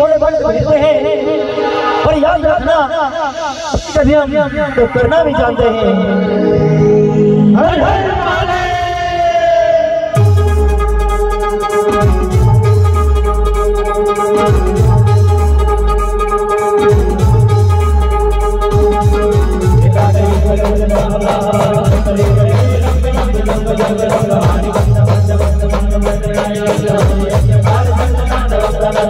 भोले भाले भेजते हैं पर याद रखना कभी हम तो करना भी जानते हैं। हर हर दीवाना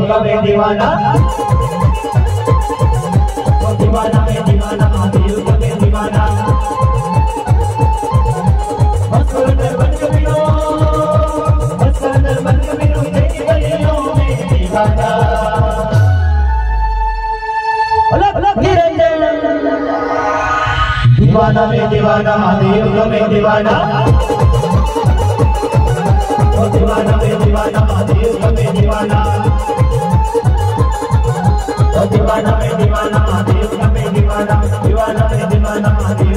दीवाना दीवाना दीवाना दीवाना गोविंदा में दीवाना महादेव को में दीवाना ओ दीवाना में दीवाना महादेव को में दीवाना ओ दीवाना में दीवाना महादेव को में दीवाना दीवाना में दीवाना महादेव